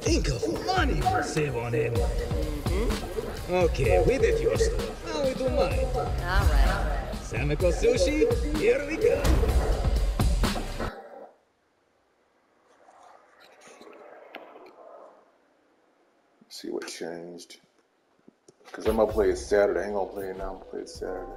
Think of money we save on him. Mm-hmm. Okay, we did your stuff. Now we do mine. All right. Samiko Sushi, here we go. See what changed. Cause I'm gonna play it Saturday. I ain't gonna play it now. I'm gonna play it Saturday.